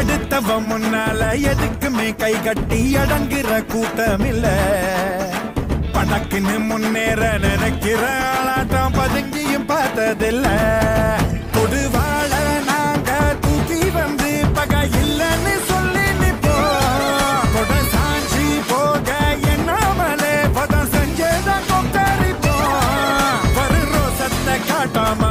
அடுத்தவ முன்னால எதுக்குமே கை கட்டி அடங்குற கூட்டம் இல்ல பணக்குன்னு முன்னேற நினைக்கிற ஆளாட்டம் பதுங்கியும் பார்த்ததில்ல. கொடுவாழ நாங்க தூக்கி வந்து பகை இல்லைன்னு சொல்லி நிப்போம் கொட சாஞ்சி போக என்னாமலே பதம் செஞ்சதான் காட்டாம